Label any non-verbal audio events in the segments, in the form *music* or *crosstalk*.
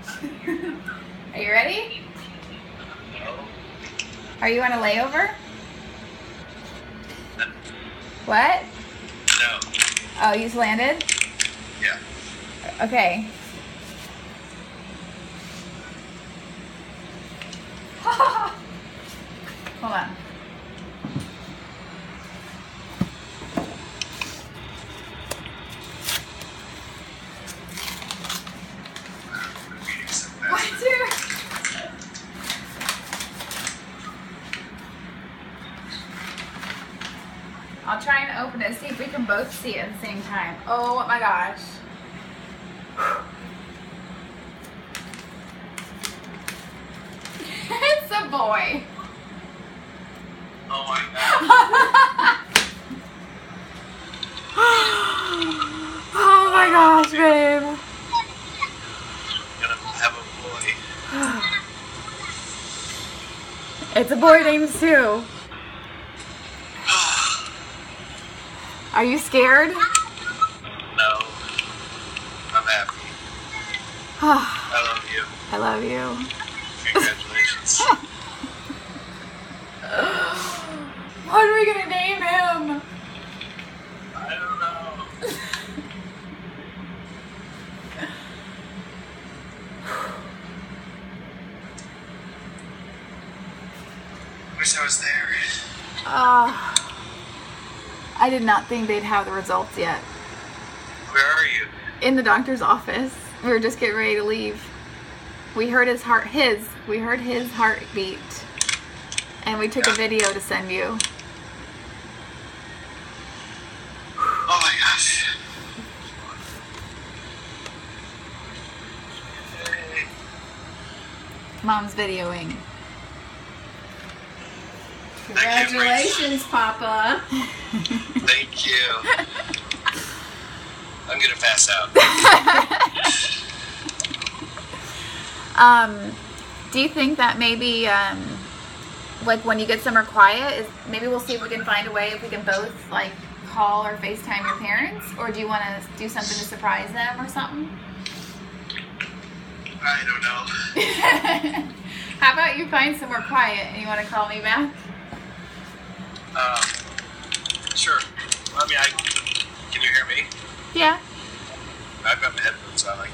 *laughs* Are you ready? No. Are you on a layover? What? No. Oh, you just landed? Yeah. Okay. *laughs* Hold on. What, dude? I'll try and open it, see if we can both see it at the same time. Oh my gosh. *laughs* it's a boy. Oh my *laughs* god. oh my gosh, babe. gonna have a boy. It's a boy named Sue. Are you scared? No. I'm happy. *sighs* I love you. I love you. Congratulations. *laughs* What are we gonna name him? I don't know. *sighs* Wish I was there. Uh, I did not think they'd have the results yet. Where are you? In the doctor's office. We were just getting ready to leave. We heard his heart, his, we heard his heartbeat. And we took a video to send you. Oh my gosh. Mom's videoing. Congratulations, Papa. Thank you. I'm gonna pass out. *laughs* Um, do you think that maybe, um, like when you get somewhere quiet, is maybe we'll see if we can find a way if we can both like call or FaceTime your parents, or do you want to do something to surprise them or something? I don't know. *laughs* How about you find somewhere quiet and you want to call me back? Um, sure. I mean, I can you hear me? Yeah. I've got my headphones on. Like,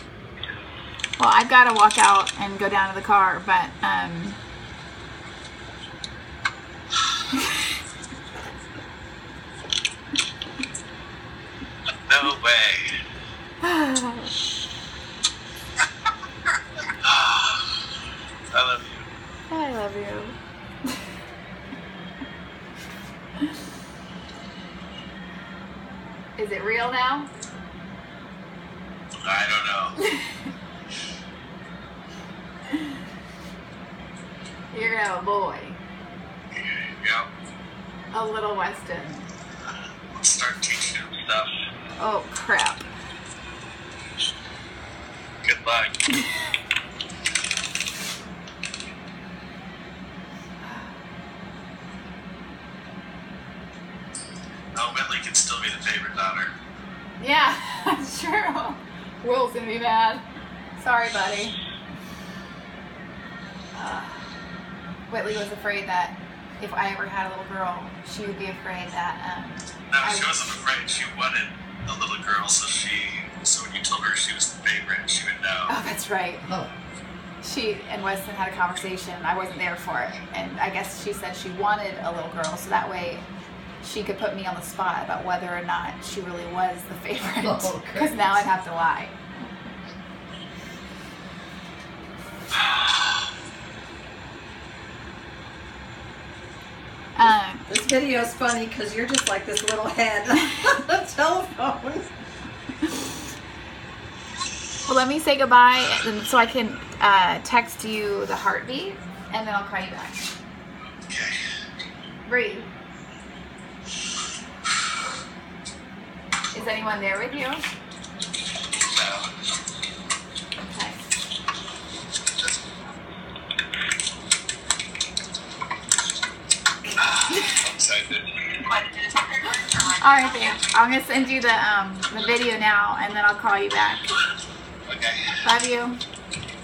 Well, I've got to walk out and go down to the car, but um, no way. I love you. I love you. Real now? I don't know. You're gonna have a boy, Yeah. a little Weston. Let's start teaching him stuff. Oh crap! Good luck. *laughs* Oh, Whitley can still be the favorite daughter. Yeah, *laughs* sure. Will's gonna be mad. Sorry, buddy. Uh, Whitley was afraid that if I ever had a little girl, she would be afraid that um, No, I she wasn't afraid. She wanted a little girl, so she. So when you told her she was the favorite, she would know. Oh, that's right. Oh. She and Weston had a conversation. I wasn't there for it, and I guess she said she wanted a little girl, so that way she could put me on the spot about whether or not she really was the favorite. Oh, Because now I'd have to lie. Um, This video is funny because you're just like this little head *laughs* on the telephone. well, let me say goodbye, and so I can uh, text you the heartbeat, and then I'll call you back. Okay. Breathe. Is anyone there with you? Okay. I'm. All right, babe. I'm gonna send you the um the video now, and then I'll call you back. Okay. Love you.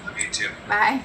Love you too. Bye.